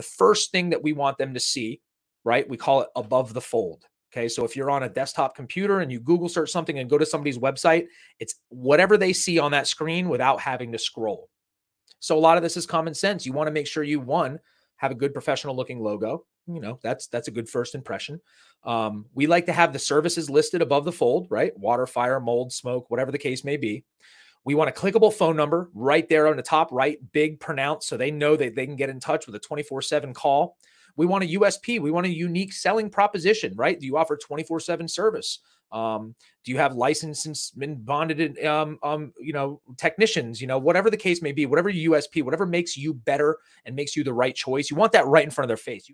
the first thing that we want them to see, right? We call it above the fold. Okay. So if you're on a desktop computer and you Google search something and go to somebody's website, it's whatever they see on that screen without having to scroll. So a lot of this is common sense. You want to make sure you, one, have a good professional looking logo. You know, that's that's a good first impression. Um, we like to have the services listed above the fold, right? Water, fire, mold, smoke, whatever the case may be. We want a clickable phone number right there on the top right, big pronounced, so they know that they can get in touch with a 24 7 call. We want a USP. We want a unique selling proposition, right? Do you offer 24 7 service? Um, do you have licensed and bonded, um, um, you know, technicians, you know, whatever the case may be, whatever USP, whatever makes you better and makes you the right choice. You want that right in front of their face.